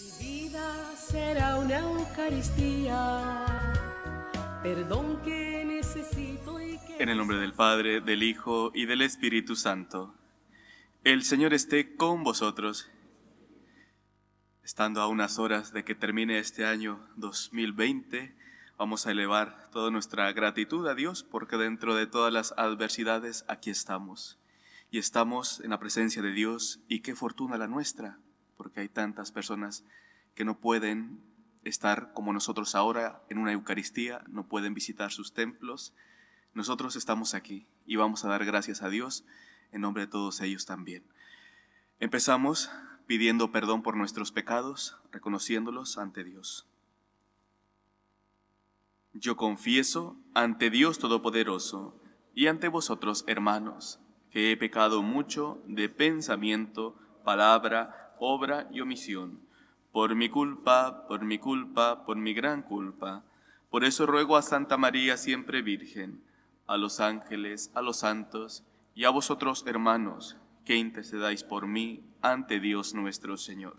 Mi vida será una Eucaristía, perdón que necesito y que... En el nombre del Padre, del Hijo y del Espíritu Santo. El Señor esté con vosotros. Estando a unas horas de que termine este año 2020, vamos a elevar toda nuestra gratitud a Dios porque dentro de todas las adversidades aquí estamos. Y estamos en la presencia de Dios y qué fortuna la nuestra, porque hay tantas personas que no pueden estar como nosotros ahora en una Eucaristía, no pueden visitar sus templos. Nosotros estamos aquí y vamos a dar gracias a Dios en nombre de todos ellos también. Empezamos pidiendo perdón por nuestros pecados, reconociéndolos ante Dios. Yo confieso ante Dios Todopoderoso y ante vosotros, hermanos, que he pecado mucho de pensamiento, palabra, obra y omisión, por mi culpa, por mi culpa, por mi gran culpa. Por eso ruego a Santa María siempre Virgen, a los ángeles, a los santos y a vosotros, hermanos, que intercedáis por mí ante Dios nuestro Señor.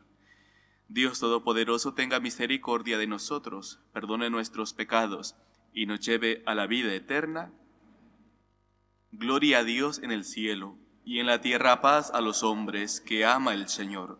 Dios Todopoderoso tenga misericordia de nosotros, perdone nuestros pecados y nos lleve a la vida eterna. Gloria a Dios en el cielo y en la tierra paz a los hombres que ama el Señor.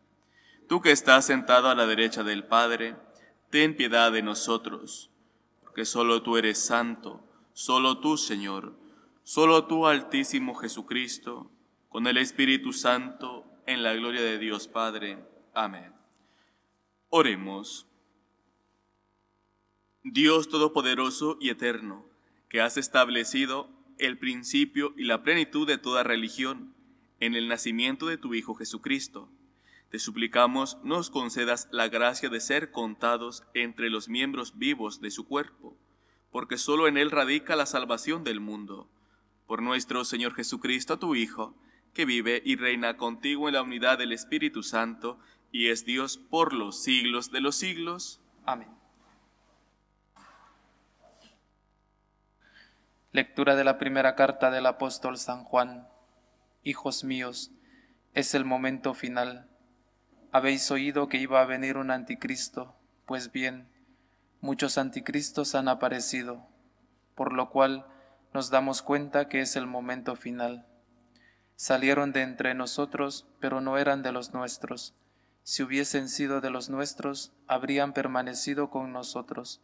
Tú que estás sentado a la derecha del Padre, ten piedad de nosotros, porque solo tú eres santo, solo tú, Señor, solo tú, Altísimo Jesucristo, con el Espíritu Santo, en la gloria de Dios Padre. Amén. Oremos. Dios Todopoderoso y Eterno, que has establecido el principio y la plenitud de toda religión en el nacimiento de tu Hijo Jesucristo, te suplicamos nos concedas la gracia de ser contados entre los miembros vivos de su cuerpo, porque sólo en él radica la salvación del mundo. Por nuestro Señor Jesucristo, tu Hijo, que vive y reina contigo en la unidad del Espíritu Santo, y es Dios por los siglos de los siglos. Amén. Lectura de la primera carta del apóstol San Juan. Hijos míos, es el momento final. Habéis oído que iba a venir un anticristo, pues bien, muchos anticristos han aparecido, por lo cual nos damos cuenta que es el momento final. Salieron de entre nosotros, pero no eran de los nuestros. Si hubiesen sido de los nuestros, habrían permanecido con nosotros.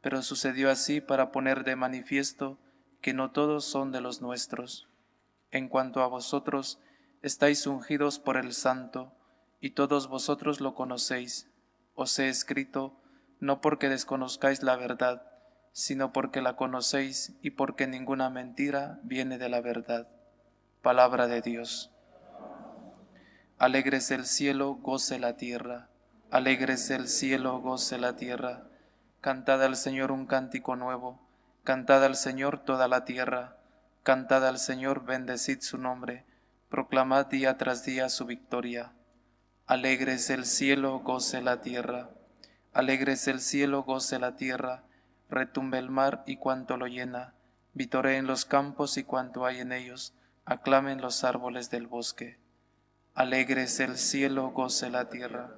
Pero sucedió así para poner de manifiesto que no todos son de los nuestros. En cuanto a vosotros, estáis ungidos por el Santo, y todos vosotros lo conocéis. Os he escrito no porque desconozcáis la verdad, sino porque la conocéis y porque ninguna mentira viene de la verdad. Palabra de Dios. Alegres el cielo, goce la tierra. Alegres el cielo, goce la tierra. Cantad al Señor un cántico nuevo. Cantad al Señor toda la tierra. Cantad al Señor, bendecid su nombre. Proclamad día tras día su victoria. Alegres el cielo, goce la tierra. Alegres el cielo, goce la tierra. Retumbe el mar y cuanto lo llena. Vitoreen los campos y cuanto hay en ellos. Aclamen los árboles del bosque. Alegres el cielo, goce la tierra.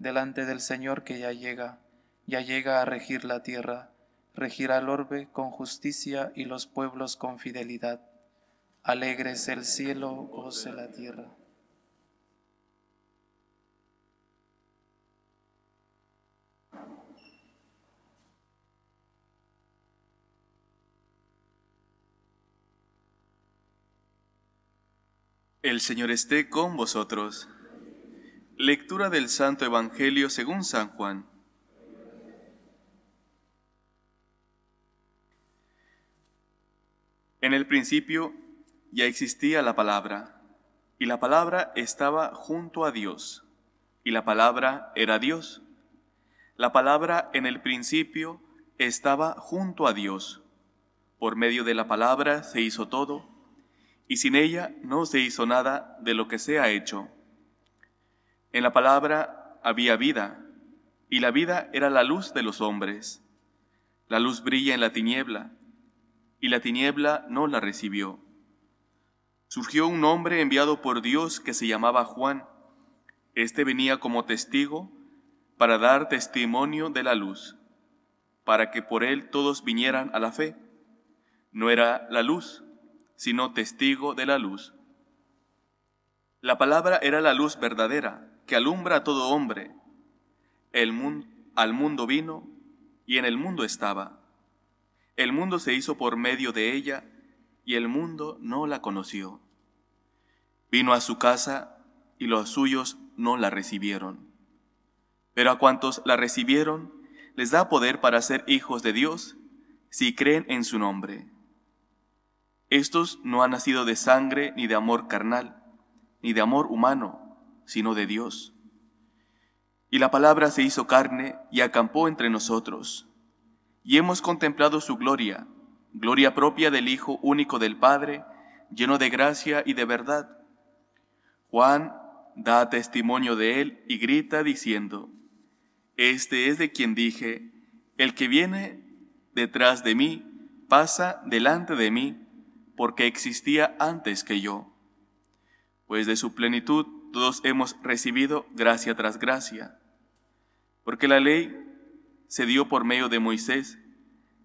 Delante del Señor que ya llega, ya llega a regir la tierra. Regirá el orbe con justicia y los pueblos con fidelidad. Alegres el cielo, goce la tierra. El Señor esté con vosotros. Lectura del Santo Evangelio según San Juan. En el principio ya existía la palabra, y la palabra estaba junto a Dios, y la palabra era Dios. La palabra en el principio estaba junto a Dios. Por medio de la palabra se hizo todo, y sin ella no se hizo nada de lo que se ha hecho. En la palabra había vida, y la vida era la luz de los hombres. La luz brilla en la tiniebla, y la tiniebla no la recibió. Surgió un hombre enviado por Dios que se llamaba Juan. Este venía como testigo para dar testimonio de la luz, para que por él todos vinieran a la fe. No era la luz, sino testigo de la luz. La palabra era la luz verdadera, que alumbra a todo hombre. El mundo, al mundo vino y en el mundo estaba. El mundo se hizo por medio de ella y el mundo no la conoció. Vino a su casa y los suyos no la recibieron. Pero a cuantos la recibieron, les da poder para ser hijos de Dios si creen en su nombre. Estos no han nacido de sangre ni de amor carnal, ni de amor humano, sino de Dios. Y la palabra se hizo carne y acampó entre nosotros, y hemos contemplado su gloria, gloria propia del Hijo único del Padre, lleno de gracia y de verdad. Juan da testimonio de él y grita diciendo, Este es de quien dije, el que viene detrás de mí pasa delante de mí, porque existía antes que yo. Pues de su plenitud todos hemos recibido gracia tras gracia. Porque la ley se dio por medio de Moisés,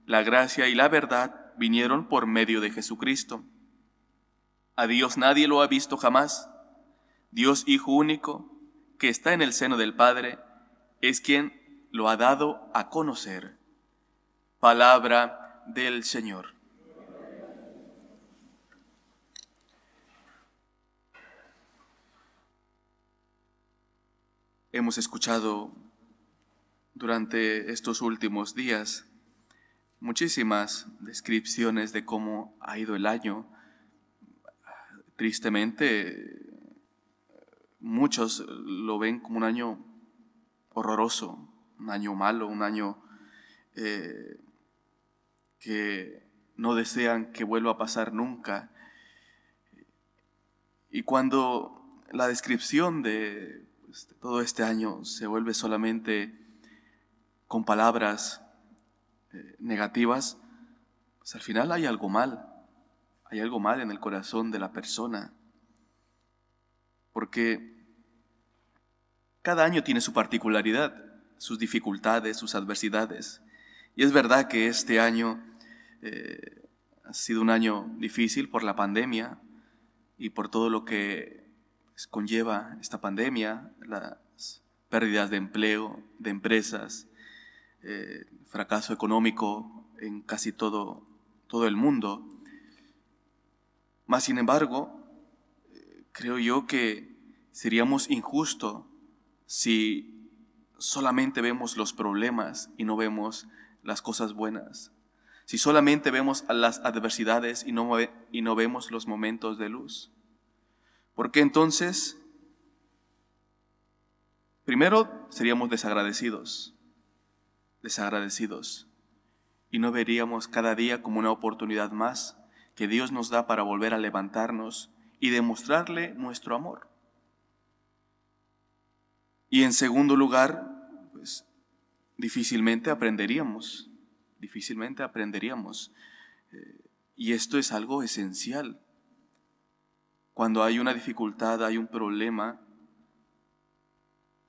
la gracia y la verdad vinieron por medio de Jesucristo. A Dios nadie lo ha visto jamás. Dios Hijo único, que está en el seno del Padre, es quien lo ha dado a conocer. Palabra del Señor. Hemos escuchado durante estos últimos días muchísimas descripciones de cómo ha ido el año. Tristemente, muchos lo ven como un año horroroso, un año malo, un año eh, que no desean que vuelva a pasar nunca. Y cuando la descripción de pues, todo este año se vuelve solamente con palabras eh, negativas, pues al final hay algo mal, hay algo mal en el corazón de la persona, porque cada año tiene su particularidad, sus dificultades, sus adversidades, y es verdad que este año eh, ha sido un año difícil por la pandemia y por todo lo que conlleva esta pandemia, las pérdidas de empleo, de empresas, eh, fracaso económico en casi todo, todo el mundo. Más sin embargo, creo yo que seríamos injusto si solamente vemos los problemas y no vemos las cosas buenas. Si solamente vemos las adversidades y no, y no vemos los momentos de luz. Porque entonces, primero seríamos desagradecidos desagradecidos y no veríamos cada día como una oportunidad más que Dios nos da para volver a levantarnos y demostrarle nuestro amor. Y en segundo lugar, pues difícilmente aprenderíamos, difícilmente aprenderíamos. Eh, y esto es algo esencial. Cuando hay una dificultad, hay un problema,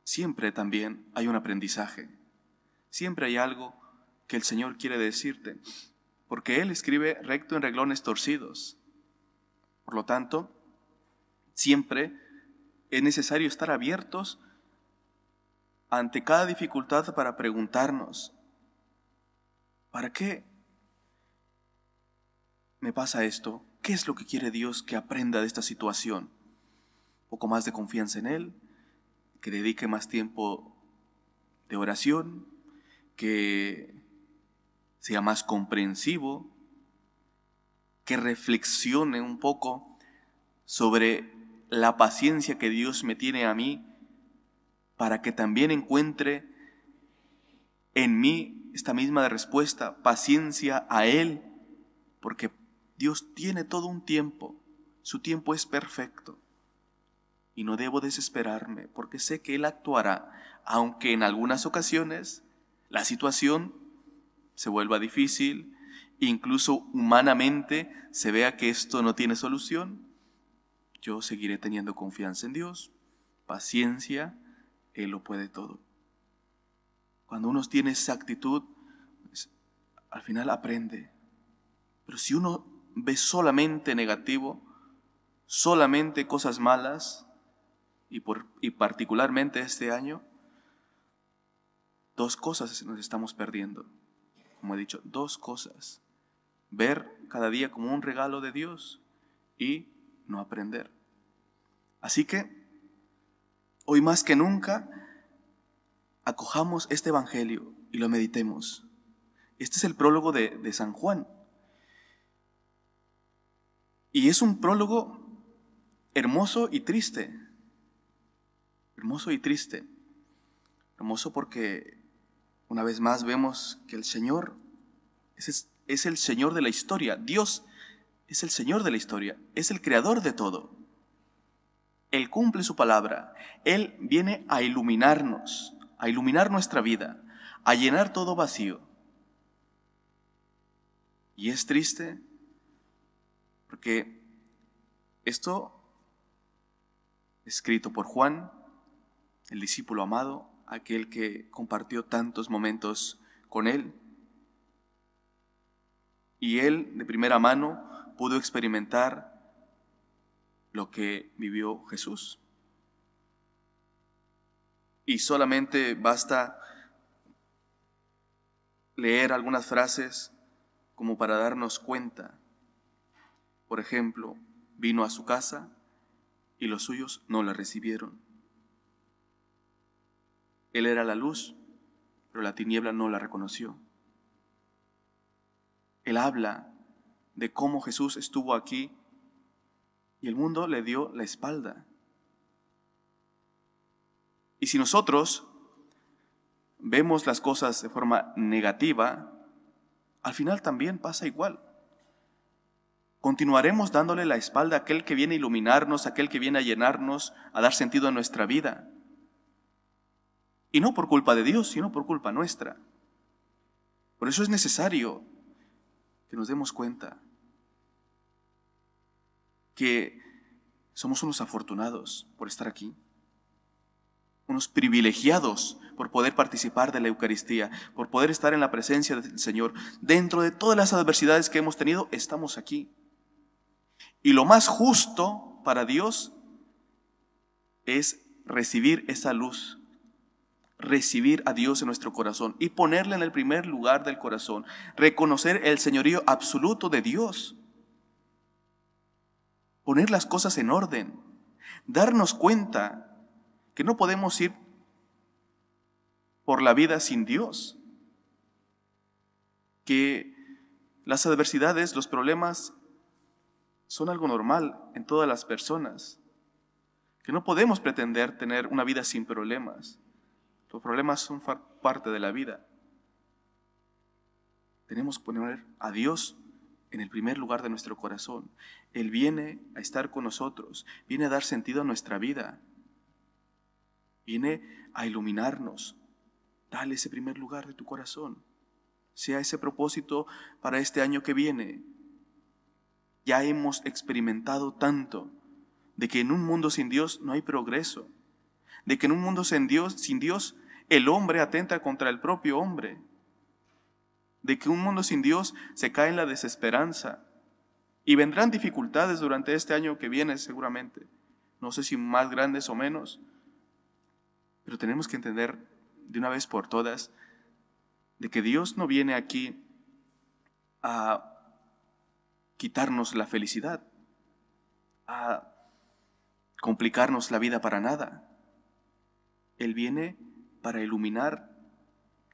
siempre también hay un aprendizaje. Siempre hay algo que el Señor quiere decirte, porque Él escribe recto en reglones torcidos. Por lo tanto, siempre es necesario estar abiertos ante cada dificultad para preguntarnos, ¿para qué me pasa esto? ¿Qué es lo que quiere Dios que aprenda de esta situación? Un poco más de confianza en Él, que dedique más tiempo de oración, que sea más comprensivo, que reflexione un poco sobre la paciencia que Dios me tiene a mí para que también encuentre en mí esta misma respuesta, paciencia a Él, porque Dios tiene todo un tiempo, su tiempo es perfecto. Y no debo desesperarme, porque sé que Él actuará, aunque en algunas ocasiones la situación se vuelva difícil, incluso humanamente se vea que esto no tiene solución, yo seguiré teniendo confianza en Dios, paciencia, Él lo puede todo. Cuando uno tiene esa actitud, pues, al final aprende. Pero si uno ve solamente negativo, solamente cosas malas, y, por, y particularmente este año, dos cosas nos estamos perdiendo. Como he dicho, dos cosas. Ver cada día como un regalo de Dios y no aprender. Así que, hoy más que nunca, acojamos este Evangelio y lo meditemos. Este es el prólogo de, de San Juan. Y es un prólogo hermoso y triste. Hermoso y triste. Hermoso porque una vez más vemos que el Señor es, es el Señor de la historia. Dios es el Señor de la historia, es el creador de todo. Él cumple su palabra, Él viene a iluminarnos, a iluminar nuestra vida, a llenar todo vacío. Y es triste porque esto, escrito por Juan, el discípulo amado, aquel que compartió tantos momentos con Él, y Él de primera mano pudo experimentar lo que vivió Jesús. Y solamente basta leer algunas frases como para darnos cuenta. Por ejemplo, vino a su casa y los suyos no le recibieron. Él era la luz, pero la tiniebla no la reconoció. Él habla de cómo Jesús estuvo aquí y el mundo le dio la espalda. Y si nosotros vemos las cosas de forma negativa, al final también pasa igual. Continuaremos dándole la espalda a aquel que viene a iluminarnos, a aquel que viene a llenarnos, a dar sentido a nuestra vida. Y no por culpa de Dios, sino por culpa nuestra. Por eso es necesario que nos demos cuenta que somos unos afortunados por estar aquí, unos privilegiados por poder participar de la Eucaristía, por poder estar en la presencia del Señor. Dentro de todas las adversidades que hemos tenido, estamos aquí. Y lo más justo para Dios es recibir esa luz, recibir a Dios en nuestro corazón y ponerle en el primer lugar del corazón, reconocer el señorío absoluto de Dios poner las cosas en orden, darnos cuenta que no podemos ir por la vida sin Dios, que las adversidades, los problemas son algo normal en todas las personas, que no podemos pretender tener una vida sin problemas. Los problemas son parte de la vida. Tenemos que poner a Dios en el primer lugar de nuestro corazón. Él viene a estar con nosotros, viene a dar sentido a nuestra vida, viene a iluminarnos. Dale ese primer lugar de tu corazón. Sea ese propósito para este año que viene. Ya hemos experimentado tanto de que en un mundo sin Dios no hay progreso, de que en un mundo sin Dios, sin Dios el hombre atenta contra el propio hombre, de que un mundo sin Dios se cae en la desesperanza. Y vendrán dificultades durante este año que viene seguramente. No sé si más grandes o menos, pero tenemos que entender de una vez por todas de que Dios no viene aquí a quitarnos la felicidad, a complicarnos la vida para nada. Él viene para iluminar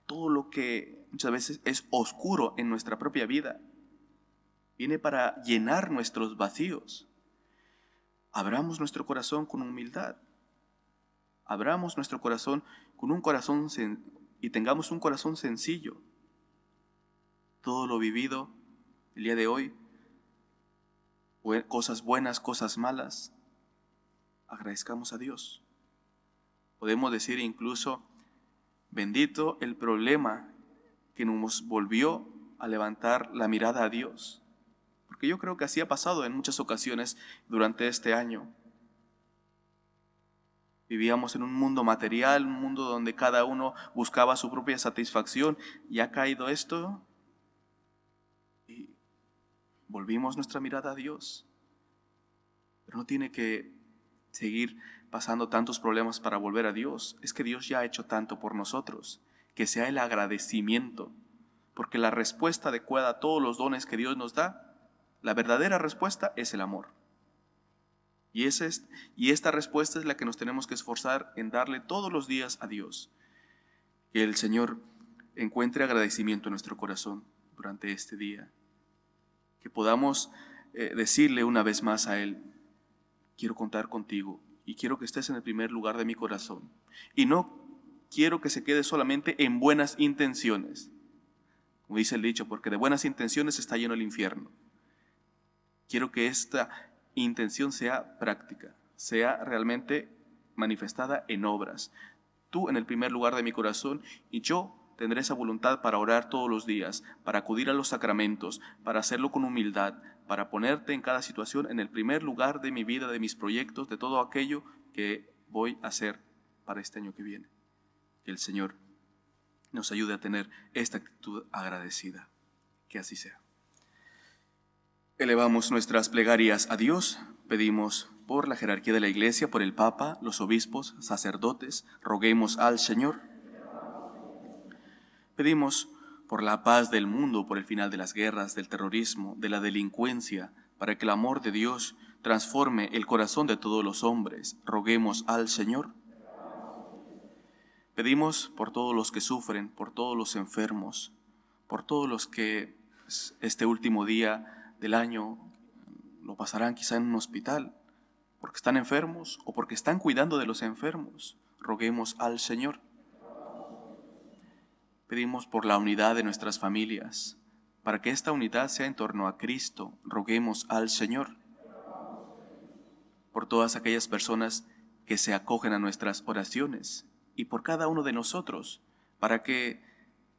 todo lo que muchas veces es oscuro en nuestra propia vida. Viene para llenar nuestros vacíos. Abramos nuestro corazón con humildad. Abramos nuestro corazón con un corazón y tengamos un corazón sencillo. Todo lo vivido el día de hoy, cosas buenas, cosas malas, agradezcamos a Dios. Podemos decir incluso, bendito el problema que nos volvió a levantar la mirada a Dios. Porque yo creo que así ha pasado en muchas ocasiones durante este año. Vivíamos en un mundo material, un mundo donde cada uno buscaba su propia satisfacción y ha caído esto volvimos nuestra mirada a Dios. Pero no tiene que seguir pasando tantos problemas para volver a Dios. Es que Dios ya ha hecho tanto por nosotros, que sea el agradecimiento, porque la respuesta adecuada a todos los dones que Dios nos da, la verdadera respuesta es el amor. Y, y esta respuesta es la que nos tenemos que esforzar en darle todos los días a Dios. Que el Señor encuentre agradecimiento en nuestro corazón durante este día. Que podamos eh, decirle una vez más a Él, quiero contar contigo y quiero que estés en el primer lugar de mi corazón. Y no quiero que se quede solamente en buenas intenciones. Como dice el dicho, porque de buenas intenciones está lleno el infierno. Quiero que esta intención sea práctica, sea realmente manifestada en obras. Tú en el primer lugar de mi corazón y yo tendré esa voluntad para orar todos los días, para acudir a los sacramentos, para hacerlo con humildad, para ponerte en cada situación en el primer lugar de mi vida, de mis proyectos, de todo aquello que voy a hacer para este año que viene. Que el Señor nos ayude a tener esta actitud agradecida. Que así sea. Elevamos nuestras plegarias a Dios, pedimos por la jerarquía de la Iglesia, por el Papa, los obispos, sacerdotes, roguemos al Señor. Pedimos por la paz del mundo, por el final de las guerras, del terrorismo, de la delincuencia, para que el amor de Dios transforme el corazón de todos los hombres. Roguemos al Señor. Pedimos por todos los que sufren, por todos los enfermos, por todos los que este último día del año lo pasarán quizá en un hospital, porque están enfermos o porque están cuidando de los enfermos. Roguemos al Señor. Pedimos por la unidad de nuestras familias, para que esta unidad sea en torno a Cristo. Roguemos al Señor. Por todas aquellas personas que se acogen a nuestras oraciones y por cada uno de nosotros, para que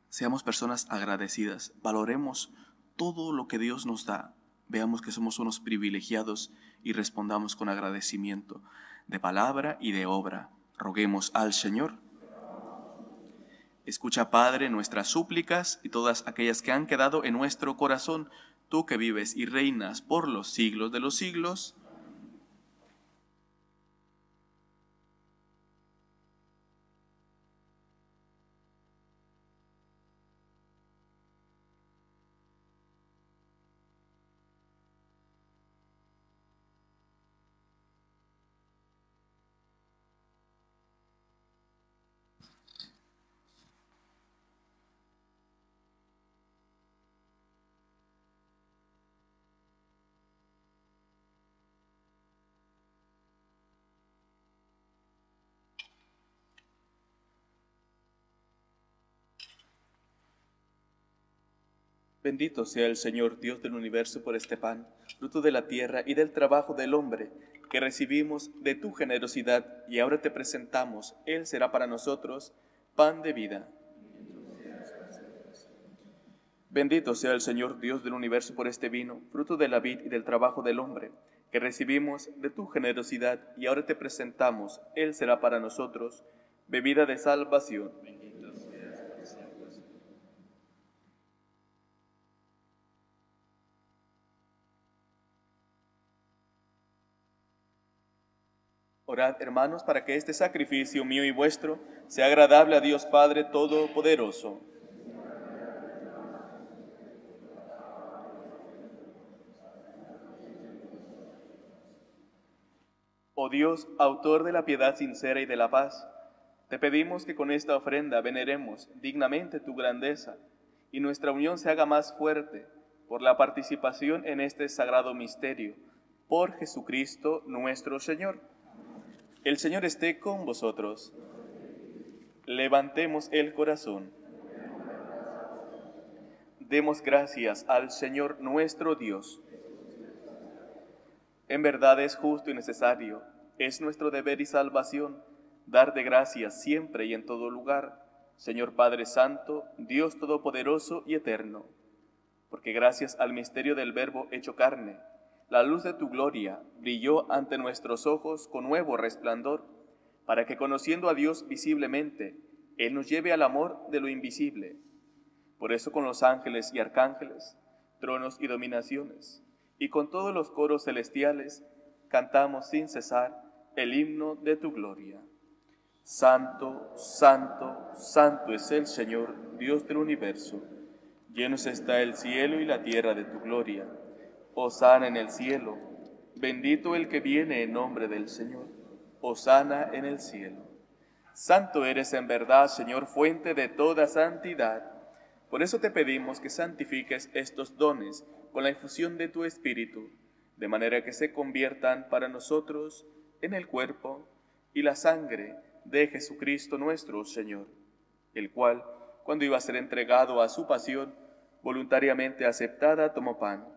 seamos personas agradecidas, valoremos todo lo que Dios nos da, veamos que somos unos privilegiados y respondamos con agradecimiento de palabra y de obra. Roguemos al Señor. Escucha, Padre, nuestras súplicas y todas aquellas que han quedado en nuestro corazón, tú que vives y reinas por los siglos de los siglos. Bendito sea el Señor Dios del universo por este pan, fruto de la tierra y del trabajo del hombre, que recibimos de tu generosidad y ahora te presentamos. Él será para nosotros pan de vida. Bendito sea el Señor Dios del universo por este vino, fruto de la vid y del trabajo del hombre, que recibimos de tu generosidad y ahora te presentamos. Él será para nosotros bebida de salvación. Hermanos, para que este sacrificio mío y vuestro sea agradable a Dios Padre Todopoderoso. Oh Dios, autor de la piedad sincera y de la paz, te pedimos que con esta ofrenda veneremos dignamente tu grandeza y nuestra unión se haga más fuerte por la participación en este sagrado misterio, por Jesucristo nuestro Señor. El Señor esté con vosotros. Levantemos el corazón. Demos gracias al Señor nuestro Dios. En verdad es justo y necesario, es nuestro deber y salvación, dar de gracias siempre y en todo lugar, Señor Padre Santo, Dios Todopoderoso y Eterno, porque gracias al misterio del Verbo hecho carne, la luz de tu gloria brilló ante nuestros ojos con nuevo resplandor para que conociendo a Dios visiblemente, Él nos lleve al amor de lo invisible. Por eso con los ángeles y arcángeles, tronos y dominaciones, y con todos los coros celestiales, cantamos sin cesar el himno de tu gloria. Santo, santo, santo es el Señor, Dios del universo. Llenos está el cielo y la tierra de tu gloria. Osana en el cielo, bendito el que viene en nombre del Señor sana en el cielo. Santo eres en verdad, Señor, fuente de toda santidad. Por eso te pedimos que santifiques estos dones con la infusión de tu Espíritu, de manera que se conviertan para nosotros en el cuerpo y la sangre de Jesucristo nuestro Señor, el cual, cuando iba a ser entregado a su pasión, voluntariamente aceptada, tomó pan.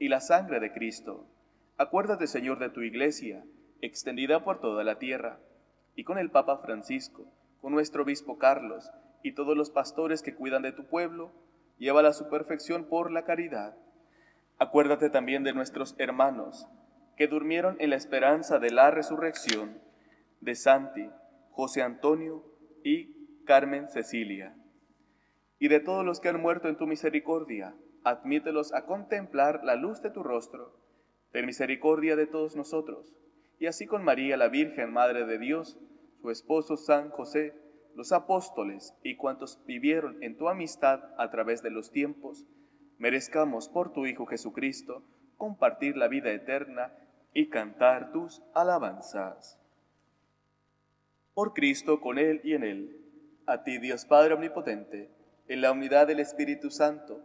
y la sangre de Cristo. Acuérdate, Señor, de tu iglesia, extendida por toda la tierra, y con el Papa Francisco, con nuestro obispo Carlos, y todos los pastores que cuidan de tu pueblo, lleva a su perfección por la caridad. Acuérdate también de nuestros hermanos, que durmieron en la esperanza de la resurrección, de Santi, José Antonio y Carmen Cecilia, y de todos los que han muerto en tu misericordia, admítelos a contemplar la luz de tu rostro. Ten misericordia de todos nosotros, y así con María, la Virgen, Madre de Dios, su esposo San José, los apóstoles y cuantos vivieron en tu amistad a través de los tiempos, merezcamos por tu Hijo Jesucristo compartir la vida eterna y cantar tus alabanzas. Por Cristo, con Él y en Él, a ti Dios Padre Omnipotente, en la unidad del Espíritu Santo,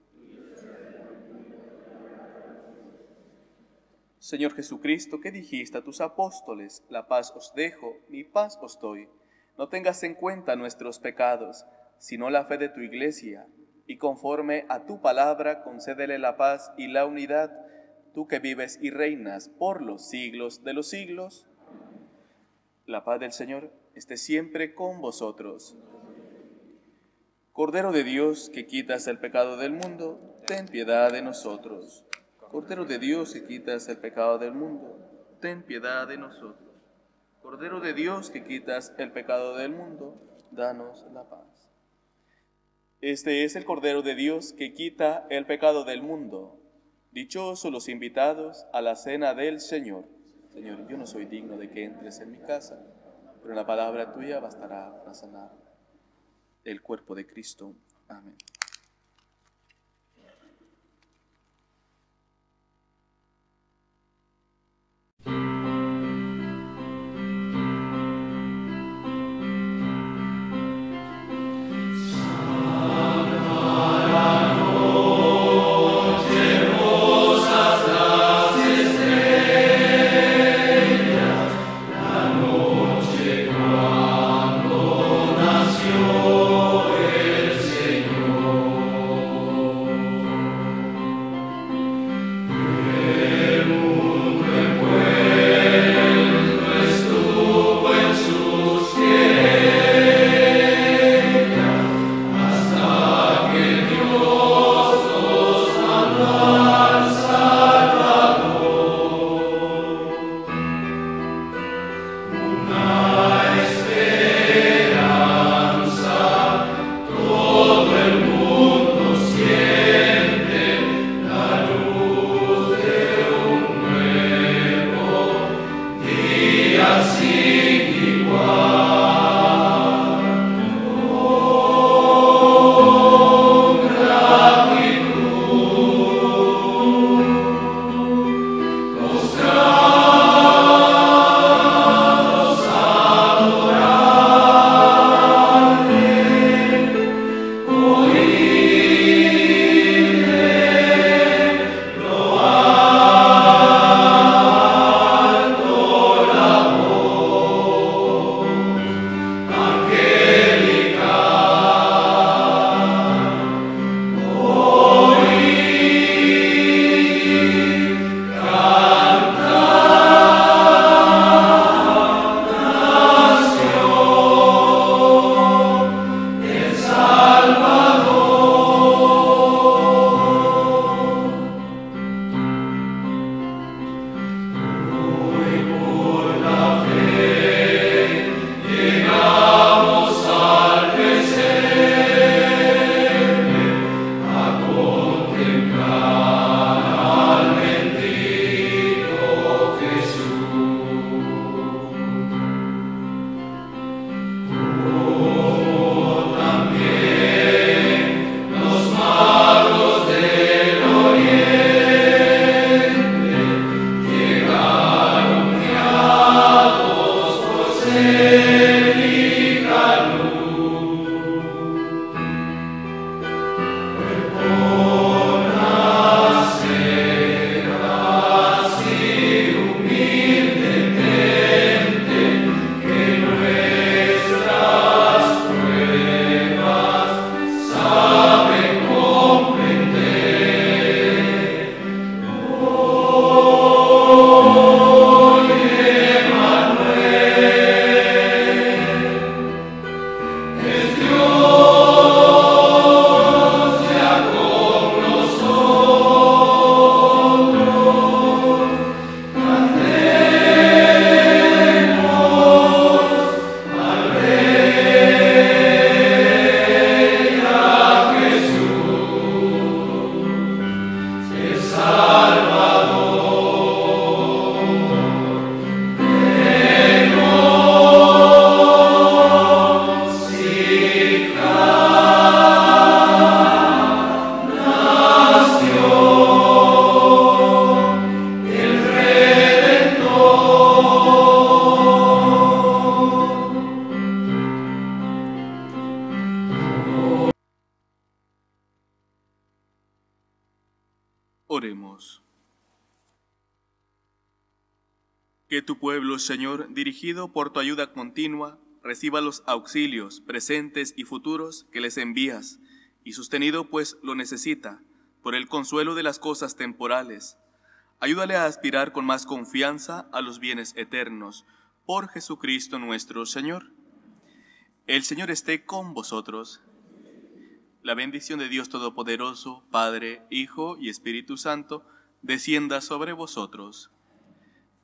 Señor Jesucristo, que dijiste a tus apóstoles, la paz os dejo, mi paz os doy. No tengas en cuenta nuestros pecados, sino la fe de tu iglesia, y conforme a tu palabra concédele la paz y la unidad, tú que vives y reinas por los siglos de los siglos. La paz del Señor esté siempre con vosotros. Cordero de Dios, que quitas el pecado del mundo, ten piedad de nosotros. Cordero de Dios que quitas el pecado del mundo, ten piedad de nosotros. Cordero de Dios que quitas el pecado del mundo, danos la paz. Este es el Cordero de Dios que quita el pecado del mundo. Dichosos los invitados a la cena del Señor. Señor, yo no soy digno de que entres en mi casa, pero la palabra tuya bastará para sanar el cuerpo de Cristo. Amén. Señor, dirigido por tu ayuda continua, reciba los auxilios presentes y futuros que les envías, y sostenido pues lo necesita, por el consuelo de las cosas temporales. Ayúdale a aspirar con más confianza a los bienes eternos, por Jesucristo nuestro Señor. El Señor esté con vosotros. La bendición de Dios Todopoderoso, Padre, Hijo y Espíritu Santo, descienda sobre vosotros.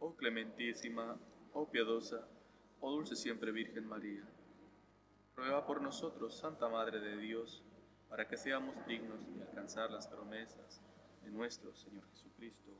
oh clementísima, oh piadosa, oh dulce siempre Virgen María. Ruega por nosotros, Santa Madre de Dios, para que seamos dignos de alcanzar las promesas de nuestro Señor Jesucristo.